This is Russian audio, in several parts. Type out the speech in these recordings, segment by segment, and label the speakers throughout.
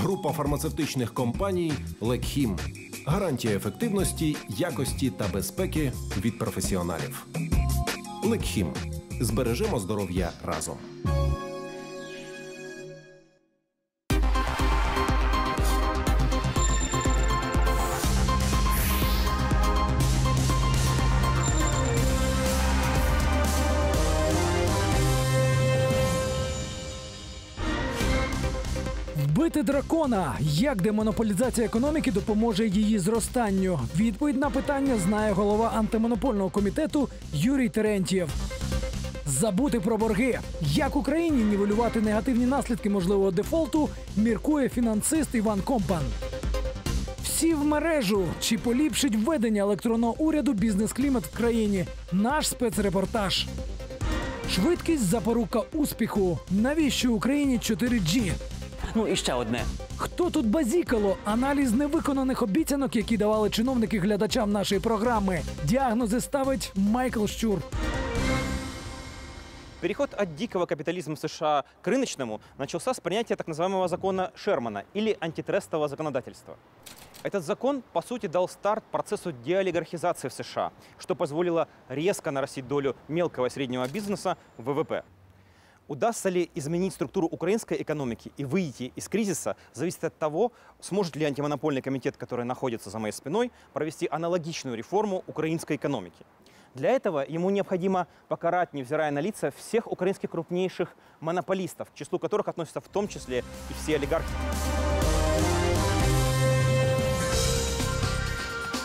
Speaker 1: Група фармацевтичних компаній Лекхім. Гарантія ефективності, якості та безпеки від професіоналів. Лекхім. Збережемо здоров'я разом.
Speaker 2: Дракона. Як демонополізація економіки допоможе її зростанню? Відповідь на питання знає голова антимонопольного комітету Юрій Терентьєв. Забути про борги. Як Україні нівелювати негативні наслідки можливого дефолту, міркує фінансист Іван Компан. Всі в мережу чи поліпшить введення електронного уряду бізнес-клімат в країні? Наш спецрепортаж. Швидкість запорука успіху. Навіщо Україні 4G?
Speaker 3: Ну і ще одне.
Speaker 2: Хто тут базікало? Аналіз невиконаних обіцянок, які давали чиновники глядачам нашої програми. Діагнози ставить Майкл Щур.
Speaker 4: Переход от дикого капитализма в США к рыночному начался с принятия так называемого закона Шермана или антитрестового законодательства. Этот закон, по сути, дал старт процессу деолигархизации в США, что позволило резко нарастить долю мелкого и среднего бизнеса в ВВП. Удастся ли изменить структуру украинской экономики и выйти из кризиса, зависит от того, сможет ли антимонопольный комитет, который находится за моей спиной, провести аналогичную реформу украинской экономики. Для этого ему необходимо покарать, невзирая на лица, всех украинских крупнейших монополистов, к числу которых относятся в том числе и все олигархи.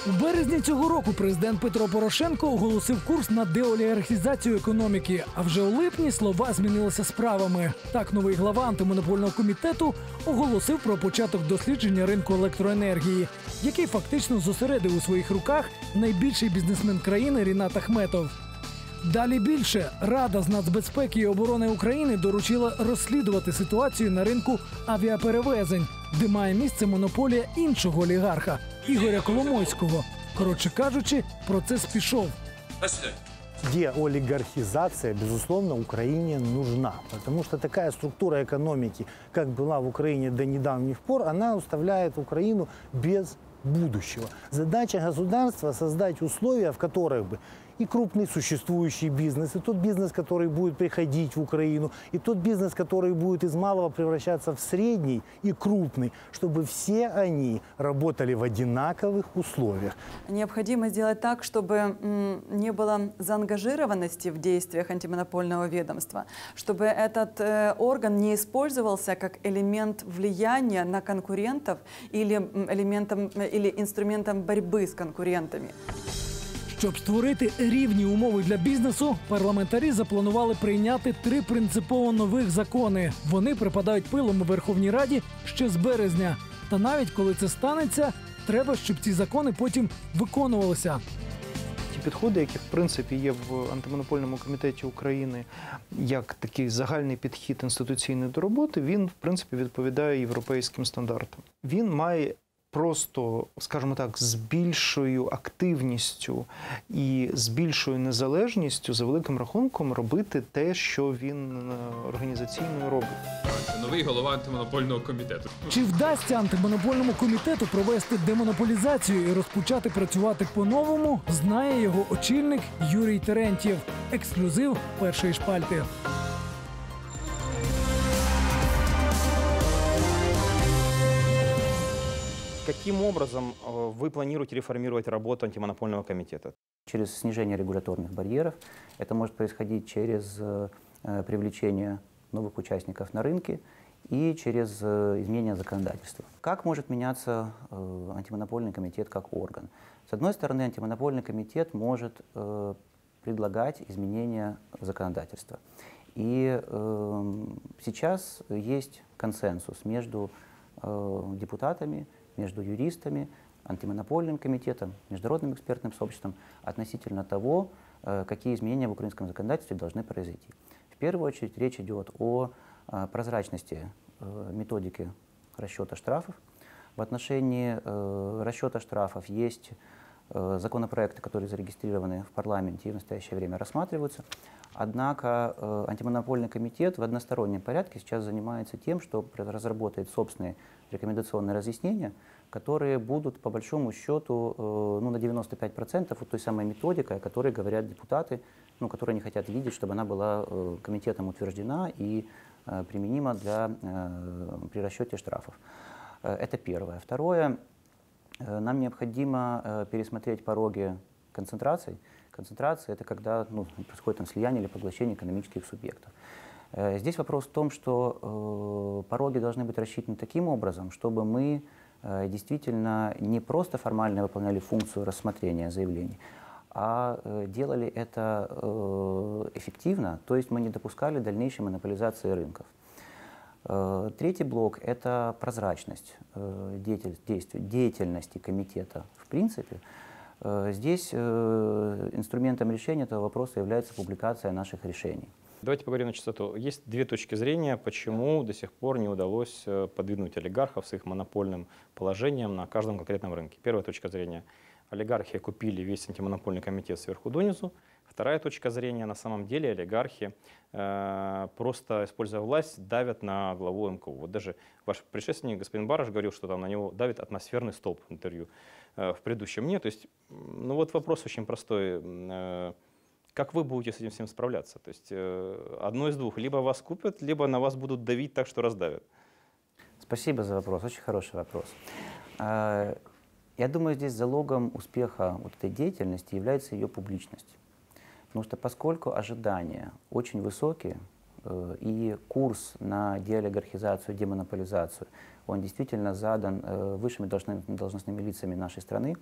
Speaker 2: У березні цього року президент Петро Порошенко оголосив курс на деолігархізацію економіки. А вже у липні слова змінилися справами. Так, новий глава антимонопольного комітету оголосив про початок дослідження ринку електроенергії, який фактично зосередив у своїх руках найбільший бізнесмен країни Рінат Ахметов. Далі більше Рада з нацбезпеки і оборони України доручила розслідувати ситуацію на ринку авіаперевезень, де має місце монополія іншого олігарха Ігоря Коломойського. Коротше кажучи, процес пішов.
Speaker 5: Деолигархизация, безусловно, Украине нужна, потому что такая структура экономики, как была в Украине до недавних пор, она оставляет Украину без будущего. Задача государства создать условия, в которых бы и крупный существующий бизнес, и тот бизнес, который будет приходить в Украину, и тот бизнес, который будет из малого превращаться в средний и крупный, чтобы все они работали в одинаковых условиях.
Speaker 6: Необходимо сделать так, чтобы не было заангажированности в действиях антимонопольного ведомства, чтобы этот э, орган не использовался как элемент влияния на конкурентов или элементом э, или инструментом борьбы с конкурентами.
Speaker 2: Щоб створити рівні умови для бізнесу, парламентарі запланували прийняти три принципово нових закони. Вони припадають пилом у Верховній Раді ще з березня. Та навіть коли це станеться, треба, щоб ці закони потім виконувалися.
Speaker 7: Ті підходи, які в принципі є в антимонопольному комітеті України, як такий загальний підхід інституційний до роботи, він в принципі відповідає європейським стандартам. Він має просто, скажімо так, з більшою активністю і з більшою незалежністю за великим рахунком робити те, що він е, організаційно робить.
Speaker 8: Новий голова антимонопольного комітету.
Speaker 2: Чи вдасться антимонопольному комітету провести демонополізацію і розпочати працювати по-новому, знає його очільник Юрій Терентьєв. Ексклюзив першої шпальти.
Speaker 4: Каким образом э, вы планируете реформировать работу антимонопольного комитета?
Speaker 3: Через снижение регуляторных барьеров. Это может происходить через э, э, привлечение новых участников на рынке и через изменение законодательства. Как может меняться антимонопольный комитет как орган? С одной стороны, антимонопольный комитет может предлагать изменения законодательства. И сейчас есть консенсус между депутатами, между юристами, антимонопольным комитетом, международным экспертным сообществом относительно того, э, какие изменения в украинском законодательстве должны произойти. В первую очередь речь идет о э, прозрачности э, методики расчета штрафов. В отношении расчета штрафов есть законопроекты, которые зарегистрированы в парламенте и в настоящее время рассматриваются. Однако антимонопольный комитет в одностороннем порядке сейчас занимается тем, что разработает собственные рекомендационные разъяснения, которые будут по большому счету э, ну, на 95% вот той самой методикой, о которой говорят депутаты, ну, которые не хотят видеть, чтобы она была э, комитетом утверждена и э, применима для, при расчете штрафов. Это первое. Второе, нам необходимо пересмотреть пороги концентраций. Концентрация – это когда ну, происходит там, слияние или поглощение экономических субъектов. Э, здесь вопрос в том, что э, пороги должны быть рассчитаны таким образом, чтобы мы э, действительно не просто формально выполняли функцию рассмотрения заявлений, а делали это эффективно, то есть мы не допускали дальнейшей монополизации рынков. Третий блок – это прозрачность деятельности комитета в принципе. Здесь инструментом решения этого вопроса является публикация наших решений.
Speaker 4: Давайте поговорим на чистоту. Есть две точки зрения, почему до сих пор не удалось э, подвинуть олигархов с их монопольным положением на каждом конкретном рынке. Первая точка зрения – олигархи купили весь антимонопольный комитет сверху донизу. Вторая точка зрения – на самом деле олигархи, э, просто используя власть, давят на главу МКУ. Вот даже ваш предшественник, господин Барыш, говорил, что там на него давит атмосферный столб в интервью э, в предыдущем мне. То есть, ну вот вопрос очень простой. Э, как вы будете с этим всем справляться? То есть э, одно из двух. Либо вас купят, либо на вас будут давить так, что раздавят.
Speaker 3: Спасибо за вопрос, очень хороший вопрос. А, Я думаю, здесь залогом успеха вот этой деятельности является ее публичность. Потому что поскольку ожидания очень высокие, э, и курс на деолигархизацию, демонополизацию, он действительно задан э, высшими должностными лицами нашей страны,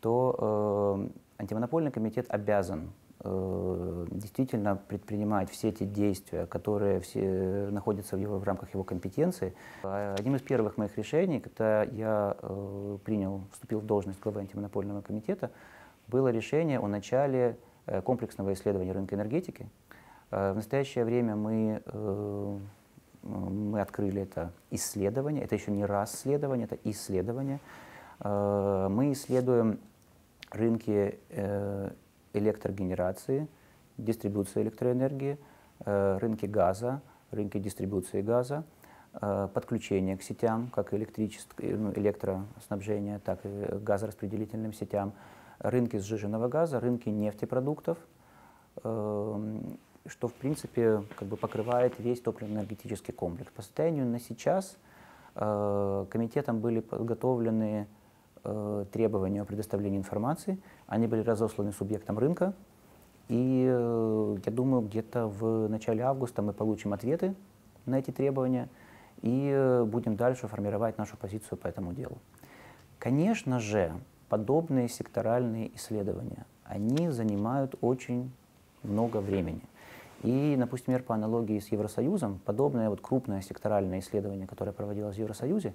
Speaker 3: то э, антимонопольный комитет обязан э, действительно предпринимать все эти действия, которые все, находятся в, его, в рамках его компетенции. А Одним из первых моих решений, когда я э, принял, вступил в должность главы антимонопольного комитета, было решение о начале э, комплексного исследования рынка энергетики. Э, В настоящее время мы, э, мы открыли это исследование, это еще не расследование, это исследование. Э, Мы исследуем рынки э, электрогенерации, дистрибуции электроэнергии, э, рынки газа, рынки дистрибуции газа, э, подключение к сетям, как электричество, ну, электроснабжения, так и газораспределительным сетям, рынки сжиженного газа, рынки нефтепродуктов, эм, что, в принципе, как бы покрывает весь топливно-энергетический комплекс. По состоянию на сейчас э, комитетом были подготовлены э, требования о предоставлении информации, они были разосланы субъектам рынка, и э, я думаю, где-то в начале августа мы получим ответы на эти требования и э, будем дальше формировать нашу позицию по этому делу. Конечно же, подобные секторальные исследования, они занимают очень много времени. И, например, по аналогии с Евросоюзом, подобное вот крупное секторальное исследование, которое проводилось в Евросоюзе,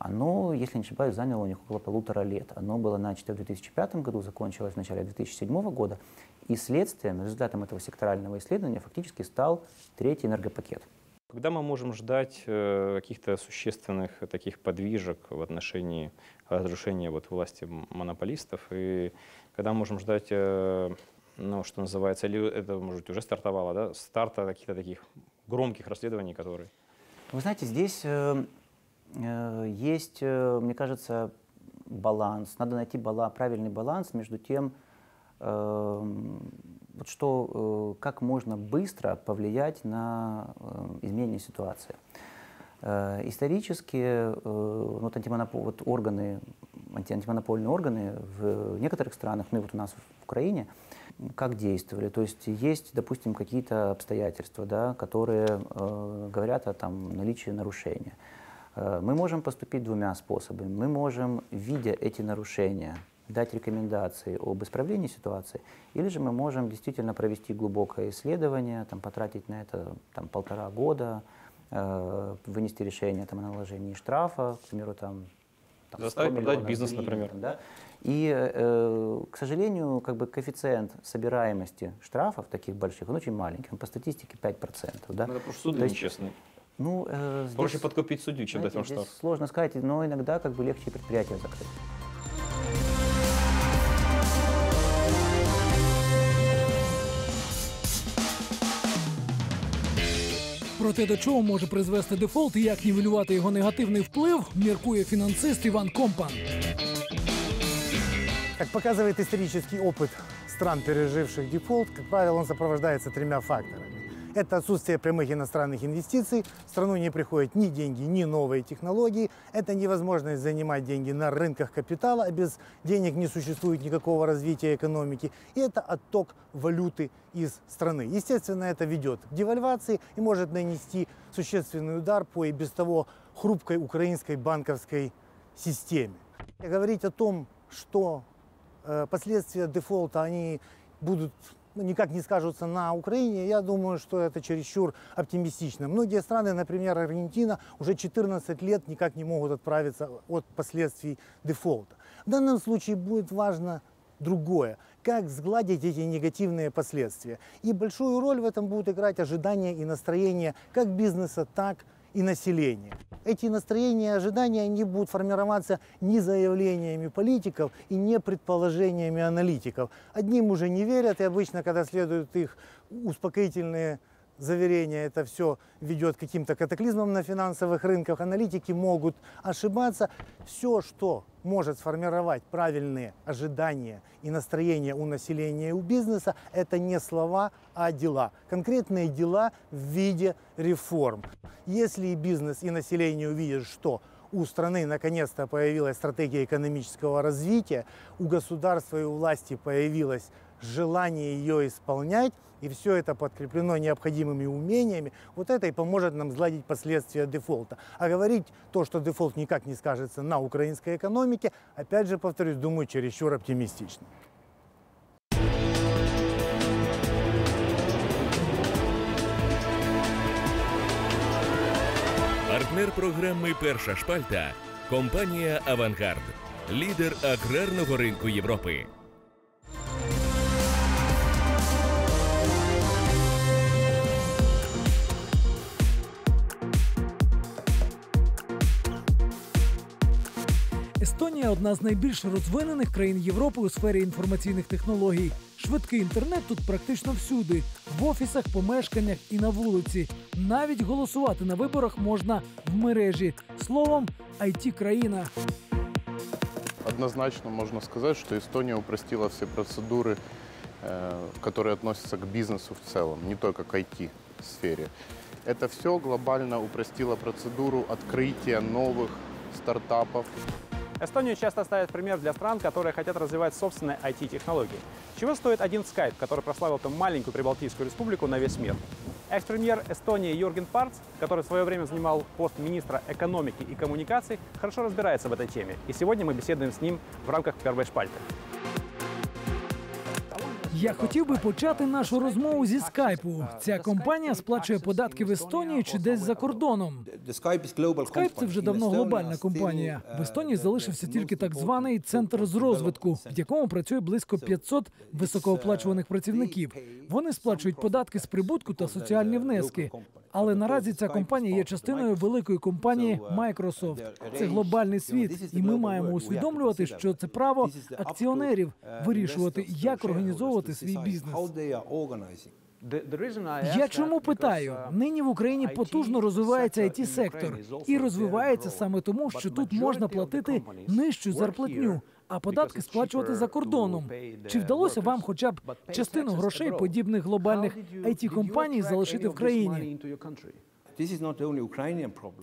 Speaker 3: оно, если не ошибаюсь, заняло у них около полутора лет. Оно было начато в 2005 году, закончилось в начале 2007 года. И следствием, результатом этого секторального исследования фактически стал третий энергопакет.
Speaker 4: Когда мы можем ждать э, каких-то существенных таких подвижек в отношении разрушения вот, власти монополистов? И когда мы можем ждать, э, ну, что называется, или это, может быть, уже стартовало, да, старта каких-то таких громких расследований, которые...
Speaker 3: Вы знаете, здесь э, есть, э, мне кажется, баланс. Надо найти бала, правильный баланс между тем, э, вот что, э, как можно быстро повлиять на э, изменение ситуации. Э, Исторически э, вот антимонопол, вот органы, анти- антимонопольные органы в некоторых странах, ну и вот у нас в Украине, как действовали. То есть есть, допустим, какие-то обстоятельства, да, которые э, говорят о там, наличии нарушения. Э, Мы можем поступить двумя способами. Мы можем, видя эти нарушения, дать рекомендации об исправлении ситуации, или же мы можем действительно провести глубокое исследование, там, потратить на это там, полтора года, э, вынести решение там, о наложении штрафа, к примеру, там, там, 100
Speaker 4: Заставить продать бизнес,
Speaker 3: гривен,
Speaker 4: например.
Speaker 3: Да? И, э, к сожалению, как бы коэффициент собираемости штрафов таких больших, он очень маленький, он по статистике 5%. Да?
Speaker 4: Ну, это просто
Speaker 3: есть,
Speaker 4: нечестные.
Speaker 3: Ну, э, здесь,
Speaker 4: Проще подкупить судью, чем дать
Speaker 3: знаете,
Speaker 4: вам
Speaker 3: здесь
Speaker 4: штраф.
Speaker 3: сложно сказать, но иногда как бы легче предприятие закрыть.
Speaker 2: Про те, до чого може призвести дефолт і як нівелювати його негативний вплив, міркує фінансист Іван Компан.
Speaker 5: Как показывает исторический опыт стран, переживших дефолт, как правило, он сопровождается тремя факторами. Это отсутствие прямых иностранных инвестиций, в страну не приходят ни деньги, ни новые технологии. Это невозможность занимать деньги на рынках капитала, а без денег не существует никакого развития экономики. И это отток валюты из страны. Естественно, это ведет к девальвации и может нанести существенный удар по и без того хрупкой украинской банковской системе. Говорить о том, что э, последствия дефолта, они будут никак не скажутся на Украине, я думаю, что это чересчур оптимистично. Многие страны, например, Аргентина, уже 14 лет никак не могут отправиться от последствий дефолта. В данном случае будет важно другое. Как сгладить эти негативные последствия. И большую роль в этом будут играть ожидания и настроения как бизнеса, так и населения. Эти настроения и ожидания они будут формироваться не заявлениями политиков и не предположениями аналитиков. Одним уже не верят, и обычно, когда следуют их успокоительные заверения, это все ведет к каким-то катаклизмам на финансовых рынках. Аналитики могут ошибаться. Все, что может сформировать правильные ожидания и настроения у населения и у бизнеса, это не слова, а дела. Конкретные дела в виде реформ. Если и бизнес, и население увидят, что у страны наконец-то появилась стратегия экономического развития, у государства и у власти появилось желание ее исполнять, и все это подкреплено необходимыми умениями, вот это и поможет нам сгладить последствия дефолта. А говорить то, что дефолт никак не скажется на украинской экономике, опять же, повторюсь, думаю, чересчур оптимистично.
Speaker 9: Партнер програми Перша шпальта компанія Авангард, лідер аграрного ринку Європи.
Speaker 2: Естонія одна з найбільш розвинених країн Європи у сфері інформаційних технологій. Швидкий інтернет тут практично всюди: в офісах, помешканнях і на вулиці. Навіть голосувати на виборах можна в мережі. Словом, it країна.
Speaker 10: Однозначно можно сказать, что Эстония упростила все процедуры, э, которые относятся к бизнесу в целом, не только к IT-сфере. Это все глобально упростило процедуру открытия новых стартапов.
Speaker 11: Эстонию часто ставят пример для стран, которые хотят развивать собственные IT-технологии. Чего стоит один Skype, который прославил эту маленькую Прибалтийскую республику на весь мир? Экс-премьер Эстонии Юрген Парц, который в свое время занимал пост министра экономики и коммуникаций, хорошо разбирается в этой теме. И сегодня мы беседуем с ним в рамках первой шпальты.
Speaker 2: Я хотів би почати нашу розмову зі скайпу. Ця компанія сплачує податки в Естонії чи десь за кордоном. Скайп це вже давно глобальна компанія. В Естонії залишився тільки так званий центр з розвитку, в якому працює близько 500 високооплачуваних працівників. Вони сплачують податки з прибутку та соціальні внески. Але наразі ця компанія є частиною великої компанії Microsoft. Це глобальний світ, і ми маємо усвідомлювати, що це право акціонерів вирішувати, як організовувати свій бізнес. Я чому питаю? Нині в Україні потужно розвивається it сектор і розвивається саме тому, що тут можна платити нижчу зарплатню, а податки сплачувати за кордоном. Чи вдалося вам, хоча б частину грошей подібних глобальних it компаній залишити в країні?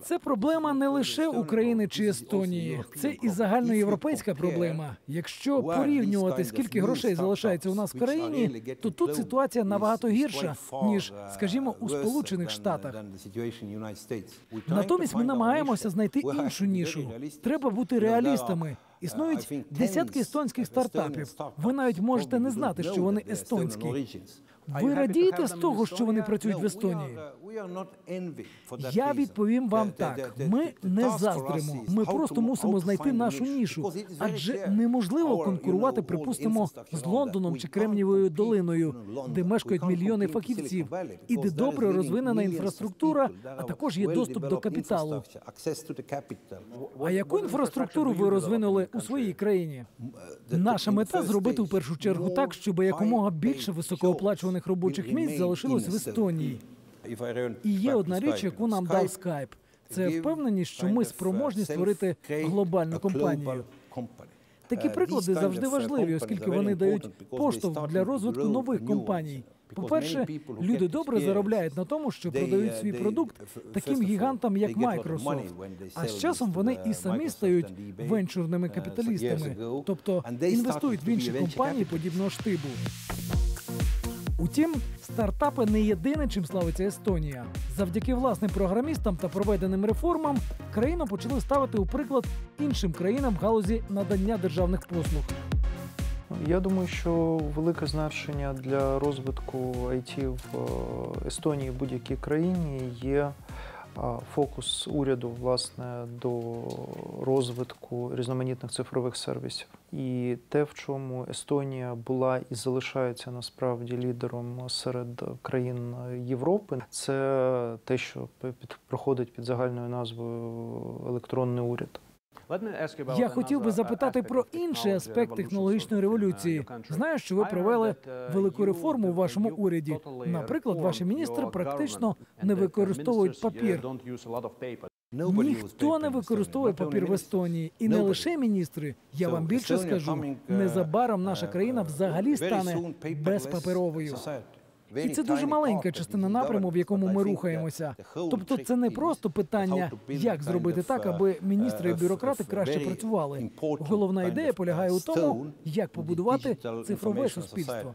Speaker 2: Це проблема не лише України чи Естонії, це і загальноєвропейська проблема. Якщо порівнювати скільки грошей залишається у нас в країні, то тут ситуація набагато гірша ніж, скажімо, у Сполучених Штатах. Натомість ми намагаємося знайти іншу нішу. Треба бути реалістами. Існують десятки естонських стартапів. Ви навіть можете не знати, що вони естонські. Ви радієте з того, що вони працюють в Естонії? Я відповім вам так: ми не заздримо. Ми просто мусимо знайти нашу нішу, адже неможливо конкурувати, припустимо, з Лондоном чи Кремнієвою долиною, де мешкають мільйони фахівців, і де добре розвинена інфраструктура, а також є доступ до капіталу. А яку інфраструктуру ви розвинули у своїй країні? Наша мета зробити в першу чергу так, щоб якомога більше високооплачуваних робочих місць залишилось в Естонії. І є одна річ, яку нам дав Skype. Це впевненість, що ми спроможні створити глобальну компанію. Такі приклади завжди важливі, оскільки вони дають поштовх для розвитку нових компаній. По-перше, люди добре заробляють на тому, що продають свій продукт таким гігантам, як Microsoft. А з часом вони і самі стають венчурними капіталістами, тобто інвестують в інші компанії подібного штибу. Утім, стартапи не єдине, чим славиться Естонія. Завдяки власним програмістам та проведеним реформам країну почали ставити у приклад іншим країнам в галузі надання державних послуг.
Speaker 7: Я думаю, що велике значення для розвитку IT в Естонії Естонії будь-якій країні є фокус уряду власне до розвитку різноманітних цифрових сервісів. І те, в чому Естонія була і залишається насправді лідером серед країн Європи, це те, що під проходить під загальною назвою електронний уряд.
Speaker 2: Я хотів би запитати про інший аспект технологічної революції. Знаю, що ви провели велику реформу у вашому уряді. Наприклад, ваші міністри практично не використовують папір. Ніхто не використовує папір в Естонії, і не лише міністри. Я вам більше скажу. Незабаром наша країна взагалі стане безпаперовою. І це дуже маленька частина напряму, в якому ми рухаємося. Тобто, це не просто питання, як зробити так, аби міністри і бюрократи краще працювали. Головна ідея полягає у тому, як побудувати цифрове суспільство.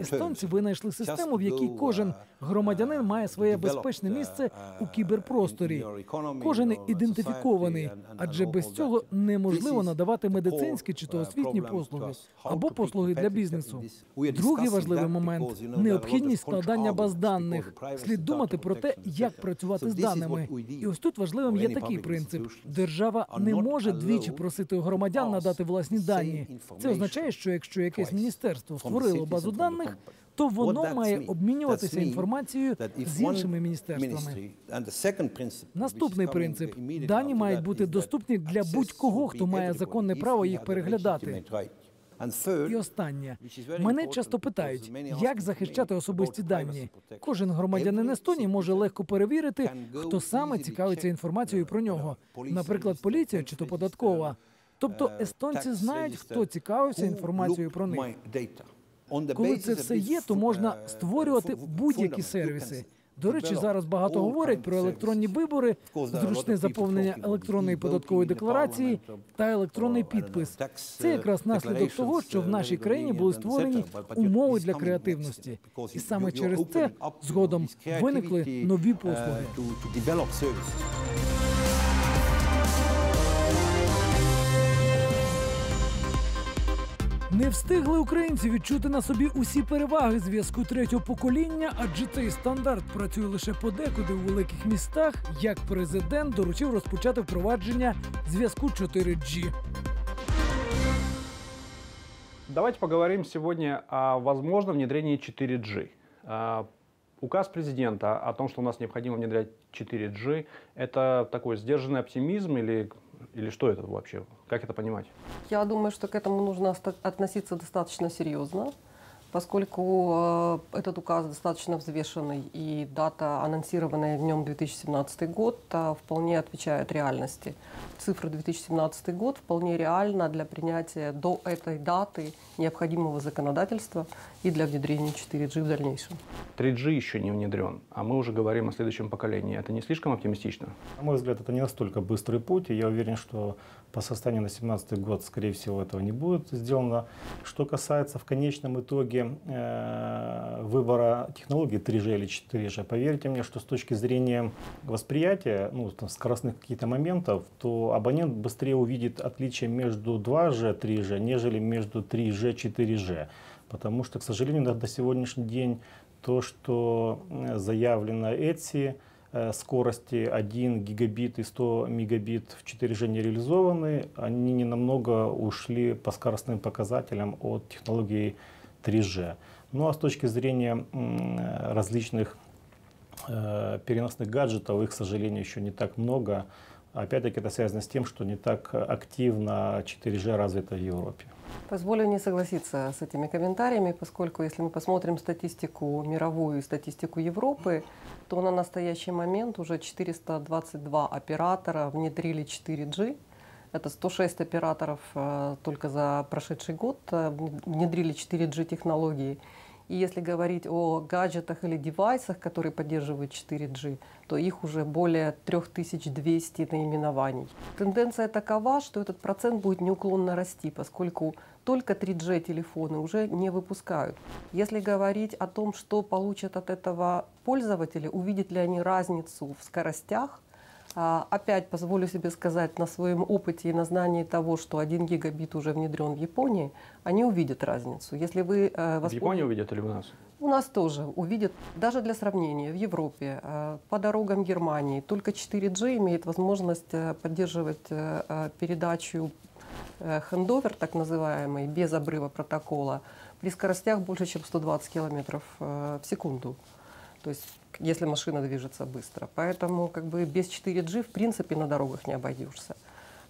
Speaker 2: Естонці винайшли систему, в якій кожен громадянин має своє безпечне місце у кіберпросторі. Кожен ідентифікований, адже без цього неможливо надавати медицинські чи то освітні послуги або послуги для бізнесу. Другий важливий момент необхідність складання баз даних. Слід думати про те, як працювати з даними. І ось тут важливим є такий принцип: держава не може двічі просити у громадян надати власні дані. Це означає, що якщо якесь міністерство створило базу даних, то воно має обмінюватися інформацією з іншими міністерствами. Наступний принцип дані мають бути доступні для будь-кого, хто має законне право їх переглядати. І останнє мене часто питають, як захищати особисті дані. Кожен громадянин Естонії може легко перевірити, хто саме цікавиться інформацією про нього, наприклад, поліція чи то податкова. Тобто естонці знають, хто цікавився інформацією про них. Коли це все є, то можна створювати будь-які сервіси. До речі, зараз багато говорять про електронні вибори, зручне заповнення електронної податкової декларації та електронний підпис. Це якраз наслідок того, що в нашій країні були створені умови для креативності, і саме через це згодом виникли нові послуги. Не встигли українці відчути на собі усі переваги зв'язку третього покоління, адже цей стандарт працює лише подекуди у великих містах. Як президент доручив розпочати впровадження зв'язку 4G.
Speaker 11: Давайте поговорим сегодня о возможном внедрении 4G. Указ президента о том, что у нас необходимо внедрять 4G, это такой сдержанный оптимизм или или что это вообще? Как это понимать?
Speaker 12: Я думаю, что к этому нужно относиться достаточно серьезно поскольку э, этот указ достаточно взвешенный и дата, анонсированная в нем 2017 год, э, вполне отвечает реальности. Цифра 2017 год вполне реальна для принятия до этой даты необходимого законодательства и для внедрения 4G в дальнейшем.
Speaker 11: 3G еще не внедрен, а мы уже говорим о следующем поколении. Это не слишком оптимистично?
Speaker 13: На мой взгляд, это не настолько быстрый путь, и я уверен, что по состоянию на 2017 год, скорее всего, этого не будет сделано. Что касается в конечном итоге э, выбора технологии 3G или 4G, поверьте мне, что с точки зрения восприятия, ну, там, скоростных каких-то моментов, то абонент быстрее увидит отличие между 2G, 3G, нежели между 3G, 4G. Потому что, к сожалению, до, сегодняшний день то, что э, заявлено Etsy, скорости 1 гигабит и 100 мегабит в 4G не реализованы, они не намного ушли по скоростным показателям от технологии 3G. Ну а с точки зрения различных э, переносных гаджетов, их, к сожалению, еще не так много. Опять-таки это связано с тем, что не так активно 4G развито в Европе.
Speaker 12: Позволю не согласиться с этими комментариями, поскольку если мы посмотрим статистику мировую и статистику Европы, то на настоящий момент уже 422 оператора внедрили 4G. Это 106 операторов э, только за прошедший год э, внедрили 4G технологии. И если говорить о гаджетах или девайсах, которые поддерживают 4G, то их уже более 3200 наименований. Тенденция такова, что этот процент будет неуклонно расти, поскольку только 3G-телефоны уже не выпускают. Если говорить о том, что получат от этого пользователи, увидят ли они разницу в скоростях, Опять позволю себе сказать на своем опыте и на знании того, что 1 гигабит уже внедрен в Японии, они увидят разницу. Если вы
Speaker 11: э, воспом... В Японии увидят или у нас?
Speaker 12: У нас тоже увидят, даже для сравнения, в Европе, э, по дорогам Германии только 4G имеет возможность э, поддерживать передачу хендовер, так называемый, без обрыва протокола, при скоростях больше, чем 120 км в секунду. То есть если машина движется быстро. Поэтому как бы без 4G в принципе на дорогах не обойдешься.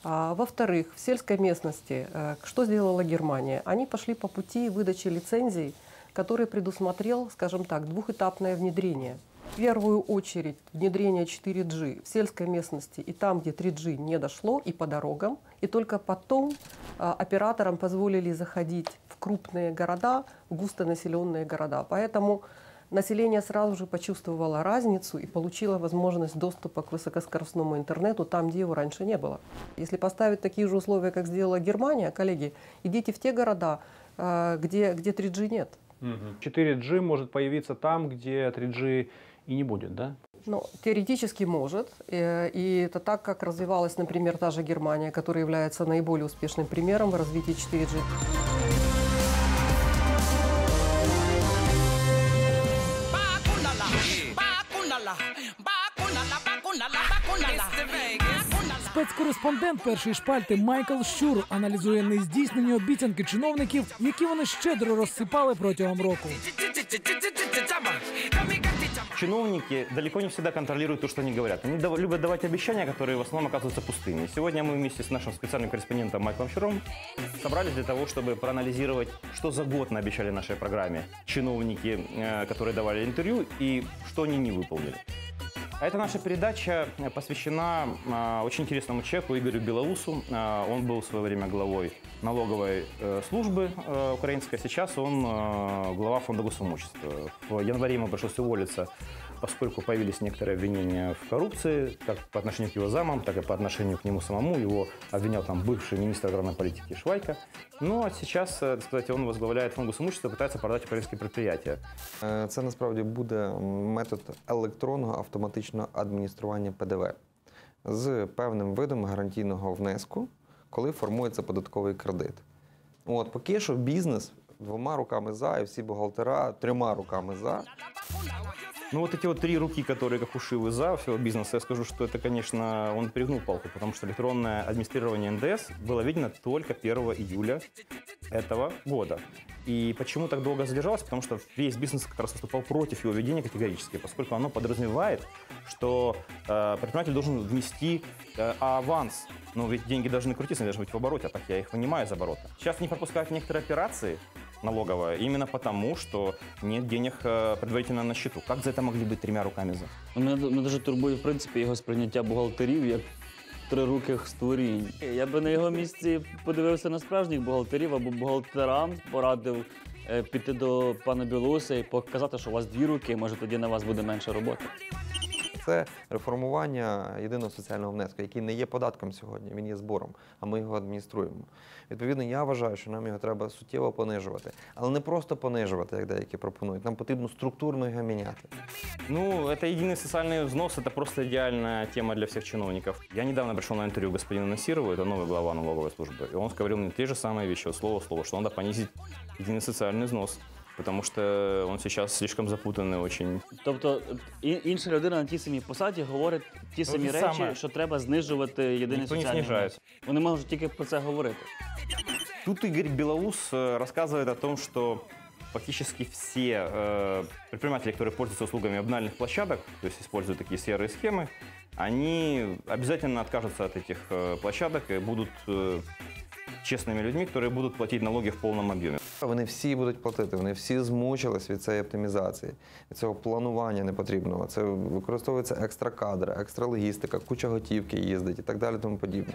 Speaker 12: А, во-вторых, в сельской местности э, что сделала Германия? Они пошли по пути выдачи лицензий, который предусмотрел, скажем так, двухэтапное внедрение. В первую очередь внедрение 4G в сельской местности и там, где 3G не дошло, и по дорогам. И только потом а, операторам позволили заходить в крупные города, в густонаселенные города. Поэтому население сразу же почувствовало разницу и получило возможность доступа к высокоскоростному интернету там, где его раньше не было. Если поставить такие же условия, как сделала Германия, коллеги, идите в те города, э, где, где 3G нет.
Speaker 11: 4G может появиться там, где 3G и не будет, да?
Speaker 12: Ну, теоретически может. Э, и это так, как развивалась, например, та же Германия, которая является наиболее успешным примером в развитии 4G.
Speaker 2: Спецкореспондент першої шпальти Майкл Щур аналізує нездійснені обіцянки чиновників, які вони щедро розсипали протягом року.
Speaker 4: Чиновники далеко не всегда контролируют то, что они говорят. Они дав- любят давать обещания, которые в основном оказываются пустыми. Сегодня мы вместе с нашим специальным корреспондентом Майклом Щуром собрались для того, чтобы проанализировать, что за год наобещали нашей программе чиновники, э, которые давали интервью, и что они не выполнили. А эта наша передача э, посвящена а, очень интересному человеку Игорю Белоусу. А, он был в свое время главой налоговой э, службы э, украинской, сейчас он глава фонда госимущества. В январе ему пришлось уволиться поскольку появились некоторые обвинения в коррупции, как по отношению к его замам, так и по отношению к нему самому. Его обвинял там бывший министр аграрной политики Швайка. Ну а сейчас, э, кстати, он возглавляет фонд госимущества, пытается продать українські предприятия.
Speaker 14: Це насправді буде метод електронного автоматичного адміністрування ПДВ з певним видом гарантійного внеску, коли формується податковий кредит. От поки що бізнес двома руками за, и все бухгалтера трьома руками за.
Speaker 4: Ну вот эти вот три руки, которые как ушивы за всего бизнеса, я скажу, что это, конечно, он перегнул палку, потому что электронное администрирование НДС было видно только 1 июля этого года. И почему так долго задержалось? Потому что весь бизнес как раз выступал против его введения категорически, поскольку оно подразумевает, что э, предприниматель должен внести э, аванс. Но ведь деньги должны крутиться, они должны быть в обороте, а так я их вынимаю из оборота. Сейчас не пропускают некоторые операции, налоговая, именно потому, что нет денег э, предварительно на счету. Как за это могли быть тремя руками за?
Speaker 15: Мене, мене дуже турбує, в принципі, його сприйняття бухгалтерів як трируких створінь. Я би на його місці подивився на справжніх бухгалтерів або бухгалтерам, порадив е, піти до пана Білоуса і показати, що у вас дві руки, може тоді на вас буде менше роботи.
Speaker 14: Це реформування єдиного соціального внеску, який не є податком сьогодні, він є збором, а ми його адмініструємо. Відповідно, я вважаю, що нам його треба суттєво понижувати, але не просто понижувати, як деякі пропонують. Нам потрібно структурно його міняти.
Speaker 4: Ну, это единый социальный взнос, это просто идеальная тема для всех чиновников. Я недавно пришел на интервью к господину Насирову, это новый глава налоговой службы, и он говорил мне те же самые вещи, слово в слово, что надо понизить единый социальный взнос. Потому что он сейчас слишком запутанный очень.
Speaker 15: Тобто і- інша людина на тій самій посаді говорить ті самі
Speaker 4: те
Speaker 15: речі,
Speaker 4: саме.
Speaker 15: що треба знижувати єдиний
Speaker 4: Ніхто не
Speaker 15: соціальний
Speaker 4: знижає.
Speaker 15: внесок. Вони можуть тільки про це говорити.
Speaker 4: Тут Игорь Белоус э, рассказывает о том, что фактически все э, предприниматели, которые пользуются услугами обнальных площадок, то есть используют такие серые схемы, они обязательно откажутся от этих э, площадок и будут э, честными людьми, которые будут платить налоги в полном объеме.
Speaker 14: Вони всі будуть платити, вони всі змучились від цієї оптимізації, від цього планування непотрібного. Це використовується екстра кадри, екстра логістика, куча готівки їздить і так далі, тому подібне.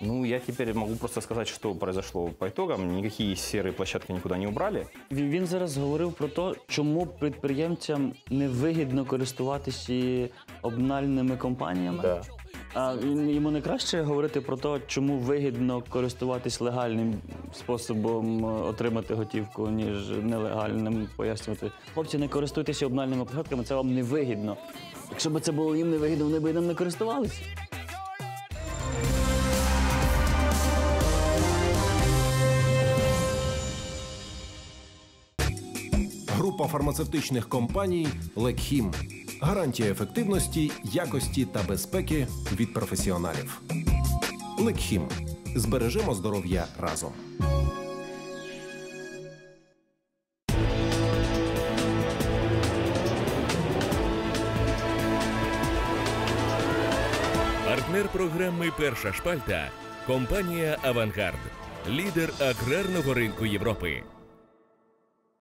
Speaker 4: Ну, я теперь могу просто сказать, что произошло по итогам. Никакие серые площадки никуда не убрали.
Speaker 15: Він він зараз говорив про те, чому підприємцям невигідно користуватися обнальними компаніями.
Speaker 4: Да.
Speaker 15: А йому не краще говорити про те, чому вигідно користуватись легальним способом е, отримати готівку, ніж нелегальним пояснювати. Хлопці, не користуйтеся обнальними площадками, це вам не вигідно. Якщо б це було їм не вигідно, вони б ним не користувалися.
Speaker 1: Група фармацевтичних компаній Лекхім. Гарантія ефективності, якості та безпеки від професіоналів. Лекхім. Збережемо здоров'я разом.
Speaker 9: Партнер програми Перша шпальта компанія Авангард, лідер аграрного ринку Європи.